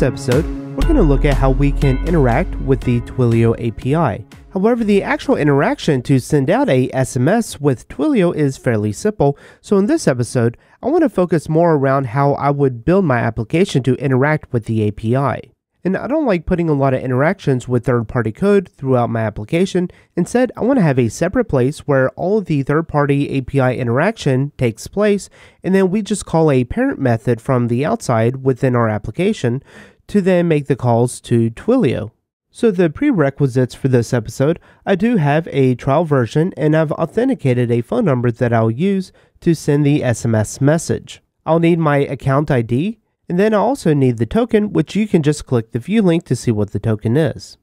this episode, we're going to look at how we can interact with the Twilio API. However, the actual interaction to send out a SMS with Twilio is fairly simple, so in this episode, I want to focus more around how I would build my application to interact with the API. And I don't like putting a lot of interactions with third party code throughout my application. Instead, I want to have a separate place where all the third party API interaction takes place, and then we just call a parent method from the outside within our application to then make the calls to Twilio. So the prerequisites for this episode, I do have a trial version and I've authenticated a phone number that I'll use to send the SMS message. I'll need my account ID and then I also need the token, which you can just click the view link to see what the token is.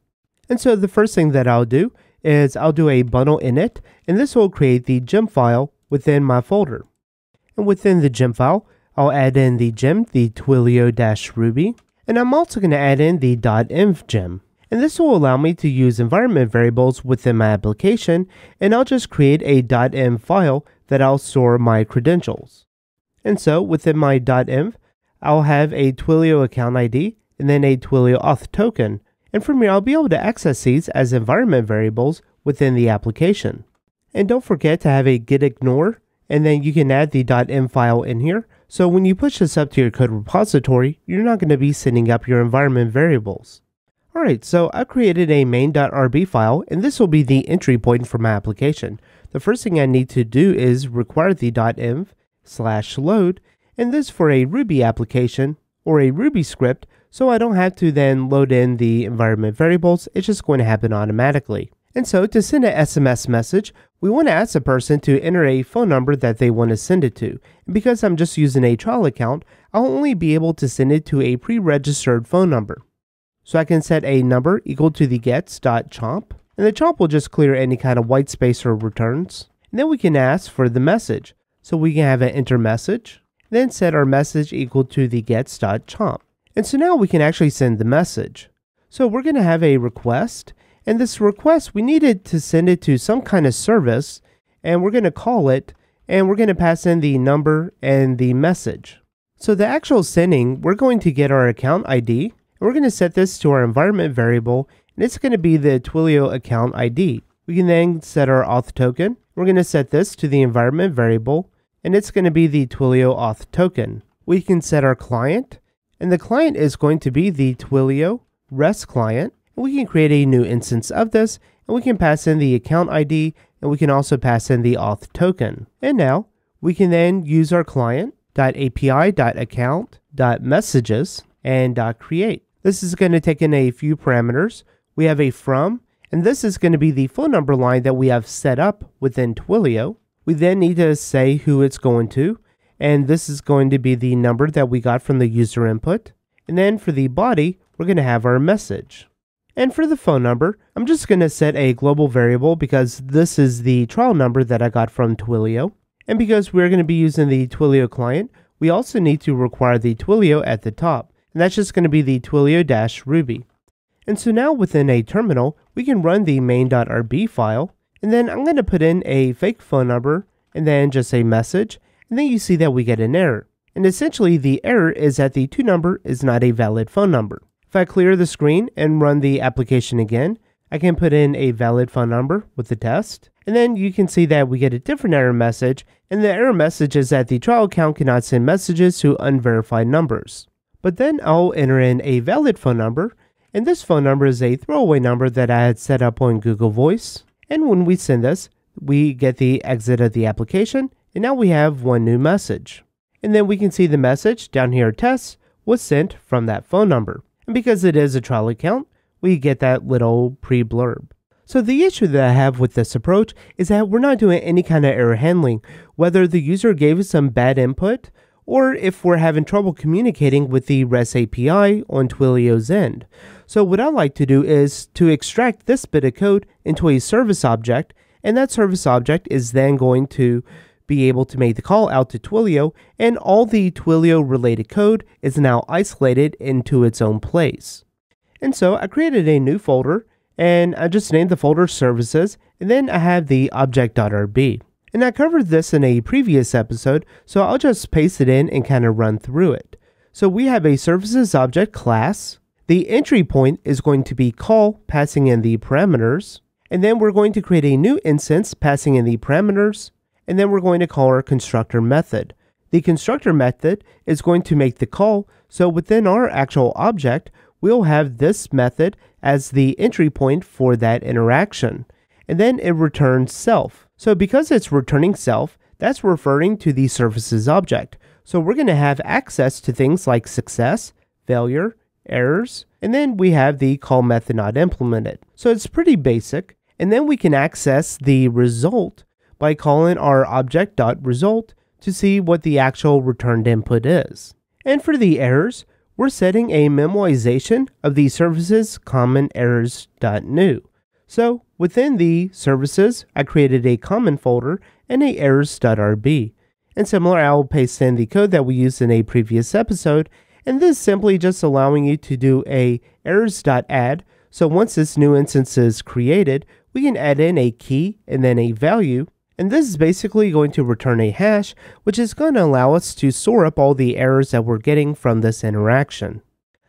And so the first thing that I'll do is I'll do a bundle init, and this will create the gem file within my folder. And within the gem file, I'll add in the gem, the Twilio-Ruby, and I'm also going to add in the .env gem. And this will allow me to use environment variables within my application, and I'll just create a .env file that I'll store my credentials. And so within my .env, I'll have a Twilio account ID and then a Twilio auth token. And from here, I'll be able to access these as environment variables within the application. And don't forget to have a gitignore, and then you can add the .env file in here. So when you push this up to your code repository, you're not going to be setting up your environment variables. Alright, so I've created a main.rb file, and this will be the entry point for my application. The first thing I need to do is require the .env slash load, and this for a Ruby application or a Ruby script, so I don't have to then load in the environment variables, it's just going to happen automatically. And so to send an SMS message, we want to ask the person to enter a phone number that they want to send it to. And because I'm just using a trial account, I'll only be able to send it to a pre-registered phone number. So I can set a number equal to the gets.chomp, and the chomp will just clear any kind of white space or returns. And then we can ask for the message. So we can have an enter message, then set our message equal to the gets.chomp. And so now we can actually send the message. So we're going to have a request, and this request, we needed to send it to some kind of service, and we're going to call it, and we're going to pass in the number and the message. So the actual sending, we're going to get our account ID, and we're going to set this to our environment variable, and it's going to be the Twilio account ID. We can then set our auth token. We're going to set this to the environment variable, and it's going to be the Twilio auth token. We can set our client, and the client is going to be the Twilio REST client. And we can create a new instance of this, and we can pass in the account ID, and we can also pass in the auth token. And now we can then use our client.api.account.messages and .create. This is going to take in a few parameters. We have a from, and this is going to be the phone number line that we have set up within Twilio. We then need to say who it's going to, and this is going to be the number that we got from the user input. And then for the body, we're going to have our message. And for the phone number, I'm just going to set a global variable because this is the trial number that I got from Twilio. And because we're going to be using the Twilio client, we also need to require the Twilio at the top. And that's just going to be the Twilio-Ruby. And so now within a terminal, we can run the main.rb file and then I'm going to put in a fake phone number and then just a message. And then you see that we get an error. And essentially the error is that the to number is not a valid phone number. If I clear the screen and run the application again, I can put in a valid phone number with the test. And then you can see that we get a different error message. And the error message is that the trial account cannot send messages to unverified numbers. But then I'll enter in a valid phone number. And this phone number is a throwaway number that I had set up on Google Voice. And when we send this, we get the exit of the application, and now we have one new message. And then we can see the message down here, tests, was sent from that phone number. And because it is a trial account, we get that little pre-blurb. So the issue that I have with this approach is that we're not doing any kind of error handling, whether the user gave us some bad input, or if we're having trouble communicating with the REST API on Twilio's end. So what I like to do is to extract this bit of code into a service object, and that service object is then going to be able to make the call out to Twilio, and all the Twilio related code is now isolated into its own place. And so I created a new folder, and I just named the folder services, and then I have the object.rb. And I covered this in a previous episode, so I'll just paste it in and kind of run through it. So we have a services object class. The entry point is going to be call, passing in the parameters. And then we're going to create a new instance, passing in the parameters. And then we're going to call our constructor method. The constructor method is going to make the call. So within our actual object, we'll have this method as the entry point for that interaction. And then it returns self. So because it's returning self, that's referring to the services object. So we're going to have access to things like success, failure, errors, and then we have the call method not implemented. So it's pretty basic. And then we can access the result by calling our object.result to see what the actual returned input is. And for the errors, we're setting a memoization of the services common errors.new. So within the services, I created a common folder and a errors.rb. And similar, I will paste in the code that we used in a previous episode. And this is simply just allowing you to do a errors.add. So once this new instance is created, we can add in a key and then a value. And this is basically going to return a hash, which is going to allow us to store up all the errors that we're getting from this interaction.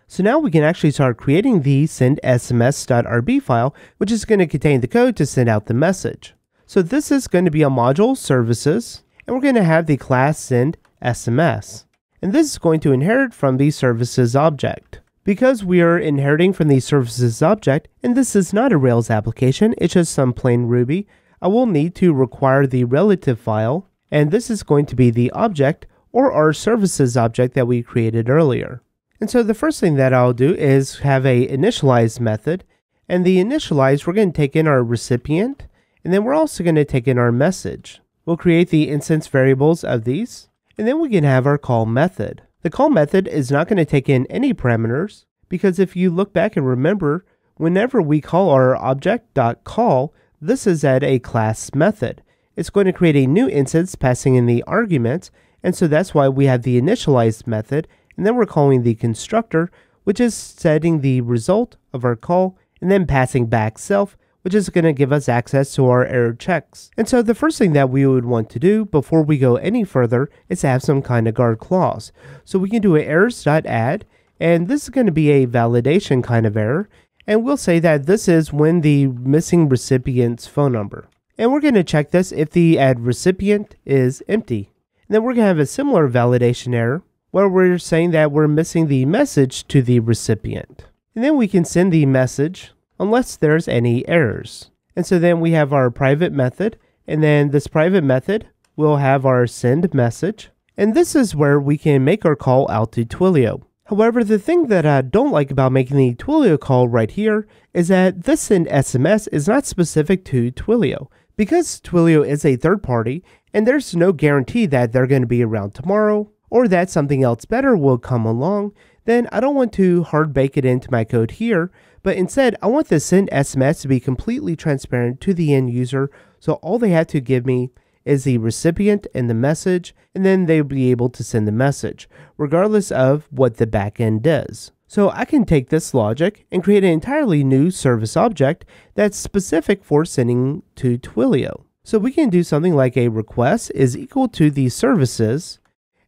So now we can actually start creating the sendsms.rb file, which is going to contain the code to send out the message. So this is going to be a module services, and we're going to have the class send SMS. And this is going to inherit from the services object. Because we are inheriting from the services object, and this is not a Rails application, it's just some plain Ruby, I will need to require the relative file, and this is going to be the object or our services object that we created earlier. And so the first thing that I'll do is have a initialize method, and the initialize, we're going to take in our recipient, and then we're also going to take in our message. We'll create the instance variables of these, and then we can have our call method. The call method is not going to take in any parameters, because if you look back and remember, whenever we call our object.call, this is at a class method. It's going to create a new instance passing in the argument, and so that's why we have the initialized method, and then we're calling the constructor, which is setting the result of our call, and then passing back self, which is going to give us access to our error checks. And so the first thing that we would want to do before we go any further is have some kind of guard clause. So we can do an errors.add, and this is going to be a validation kind of error, and we'll say that this is when the missing recipient's phone number. And we're going to check this if the add recipient is empty. And then we're going to have a similar validation error where we're saying that we're missing the message to the recipient. And then we can send the message unless there's any errors. And so then we have our private method, and then this private method will have our send message. And this is where we can make our call out to Twilio. However, the thing that I don't like about making the Twilio call right here is that this send SMS is not specific to Twilio. Because Twilio is a third party, and there's no guarantee that they're going to be around tomorrow, or that something else better will come along, then I don't want to hard bake it into my code here, but instead I want the send SMS to be completely transparent to the end user, so all they have to give me is the recipient and the message, and then they'll be able to send the message, regardless of what the backend does. So I can take this logic and create an entirely new service object that's specific for sending to Twilio. So we can do something like a request is equal to the services,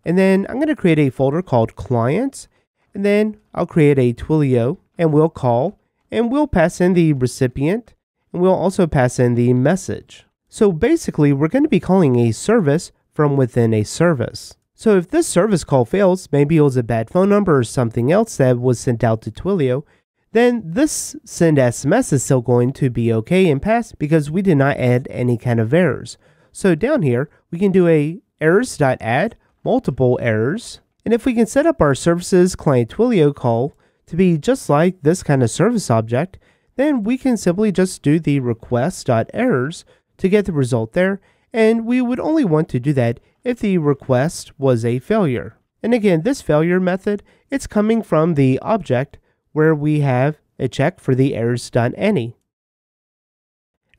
and then I'm going to create a folder called clients, and then I'll create a Twilio, and we'll call, and we'll pass in the recipient, and we'll also pass in the message. So basically, we're going to be calling a service from within a service. So if this service call fails, maybe it was a bad phone number or something else that was sent out to Twilio, then this send SMS is still going to be okay and pass because we did not add any kind of errors. So down here, we can do a errors.add multiple errors. And if we can set up our services client Twilio call to be just like this kind of service object, then we can simply just do the request.errors to get the result there. And we would only want to do that if the request was a failure. And again, this failure method, it's coming from the object where we have a check for the errors.any.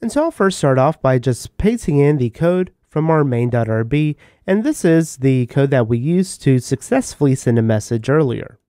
And so I'll first start off by just pasting in the code from our main.rb, and this is the code that we used to successfully send a message earlier.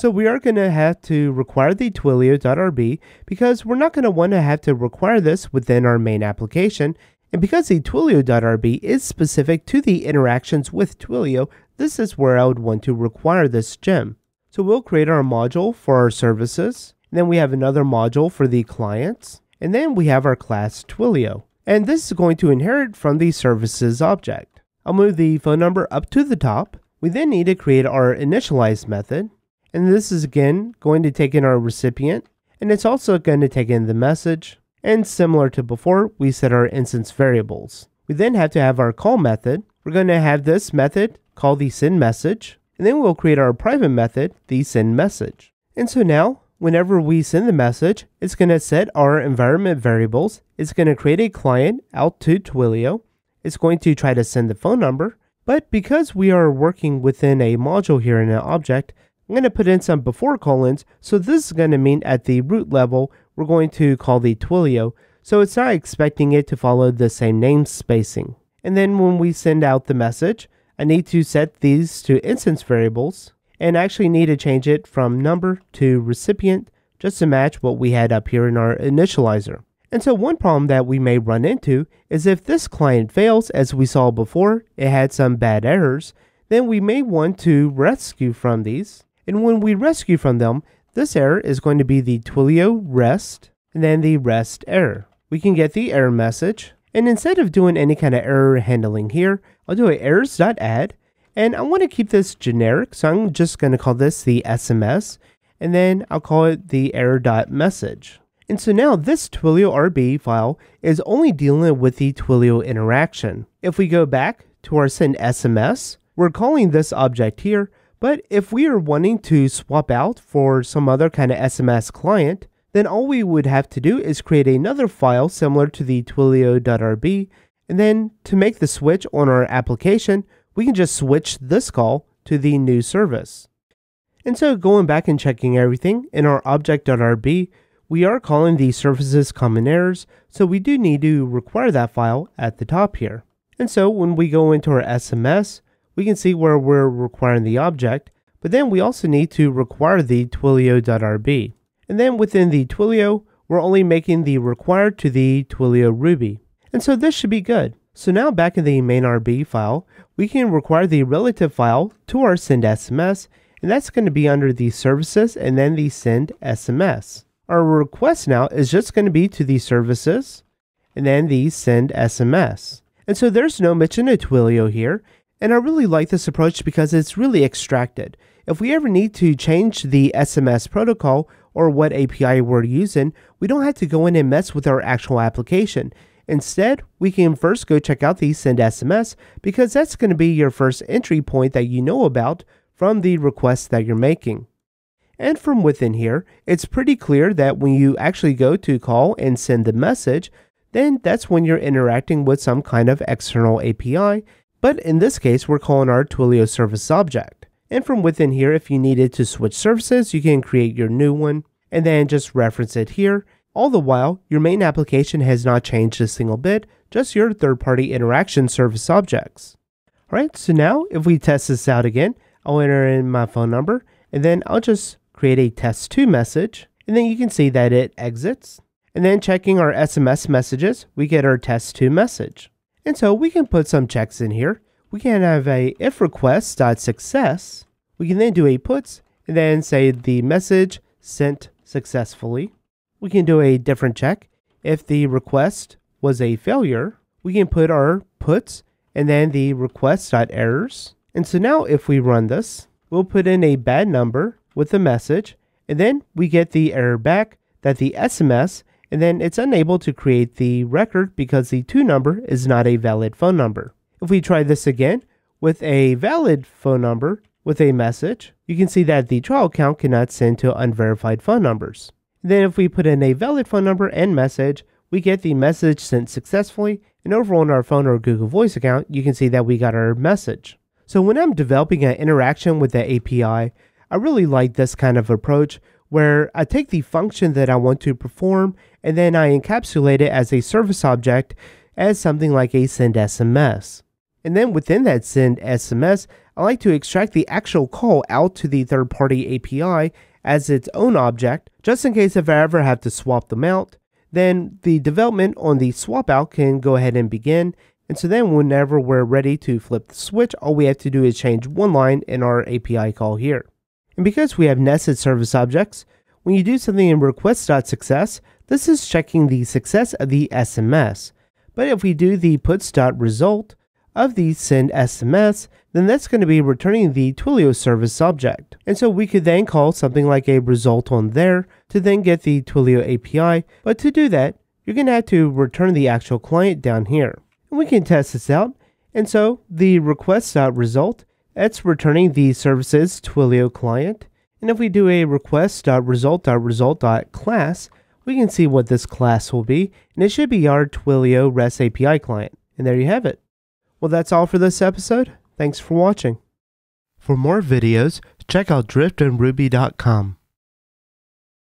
So we are going to have to require the twilio.rb because we're not going to want to have to require this within our main application. And because the twilio.rb is specific to the interactions with Twilio, this is where I would want to require this gem. So we'll create our module for our services. Then we have another module for the clients. And then we have our class Twilio. And this is going to inherit from the services object. I'll move the phone number up to the top. We then need to create our initialize method. And this is again going to take in our recipient. And it's also going to take in the message. And similar to before, we set our instance variables. We then have to have our call method. We're going to have this method called the send message. And then we'll create our private method, the send message. And so now, whenever we send the message, it's going to set our environment variables. It's going to create a client out to Twilio. It's going to try to send the phone number. But because we are working within a module here in an object, I'm going to put in some before colons. So this is going to mean at the root level, we're going to call the Twilio. So it's not expecting it to follow the same name spacing. And then when we send out the message, I need to set these to instance variables and actually need to change it from number to recipient just to match what we had up here in our initializer. And so one problem that we may run into is if this client fails, as we saw before, it had some bad errors, then we may want to rescue from these. And when we rescue from them, this error is going to be the Twilio rest and then the rest error. We can get the error message. And instead of doing any kind of error handling here, I'll do a errors.add. And I want to keep this generic, so I'm just going to call this the SMS. And then I'll call it the error.message. And so now this Twilio RB file is only dealing with the Twilio interaction. If we go back to our send SMS, we're calling this object here, but if we are wanting to swap out for some other kind of SMS client, then all we would have to do is create another file similar to the twilio.rb, and then to make the switch on our application, we can just switch this call to the new service. And so going back and checking everything in our object.rb, we are calling the services common errors, so we do need to require that file at the top here. And so when we go into our SMS, we can see where we're requiring the object, but then we also need to require the twilio.rb. And then within the Twilio, we're only making the required to the Twilio Ruby. And so this should be good. So now back in the main RB file, we can require the relative file to our send SMS, and that's going to be under the services and then the send SMS our request now is just going to be to the services and then the send SMS. And so there's no mention of Twilio here. And I really like this approach because it's really extracted. If we ever need to change the SMS protocol or what API we're using, we don't have to go in and mess with our actual application. Instead, we can first go check out the send SMS because that's going to be your first entry point that you know about from the request that you're making. And from within here, it's pretty clear that when you actually go to call and send the message, then that's when you're interacting with some kind of external API. But in this case, we're calling our Twilio service object. And from within here, if you needed to switch services, you can create your new one and then just reference it here. All the while, your main application has not changed a single bit, just your third-party interaction service objects. Alright, so now if we test this out again, I'll enter in my phone number and then I'll just create a test2 message, and then you can see that it exits. And then checking our SMS messages, we get our test2 message. And so we can put some checks in here. We can have a if request.success. We can then do a puts and then say the message sent successfully. We can do a different check. If the request was a failure, we can put our puts and then the request.errors. And so now if we run this, we'll put in a bad number with the message, and then we get the error back that the SMS, and then it's unable to create the record because the 2 number is not a valid phone number. If we try this again with a valid phone number with a message, you can see that the trial account cannot send to unverified phone numbers. Then if we put in a valid phone number and message, we get the message sent successfully, and over on our phone or Google Voice account, you can see that we got our message. So when I'm developing an interaction with the API, I really like this kind of approach where I take the function that I want to perform and then I encapsulate it as a service object as something like a send SMS. And then within that send SMS, I like to extract the actual call out to the third party API as its own object, just in case if I ever have to swap them out. Then the development on the swap out can go ahead and begin, And so then whenever we're ready to flip the switch, all we have to do is change one line in our API call here. And because we have nested service objects, when you do something in request.success, this is checking the success of the SMS. But if we do the puts.result of the send SMS, then that's going to be returning the Twilio service object. And so we could then call something like a result on there to then get the Twilio API. But to do that, you're going to have to return the actual client down here. And we can test this out. And so the request.result, it's returning the services Twilio client. And if we do a request.result.result.class, we can see what this class will be, and it should be our Twilio REST API client. And there you have it. Well, that's all for this episode. Thanks for watching. For more videos, check out driftingruby.com.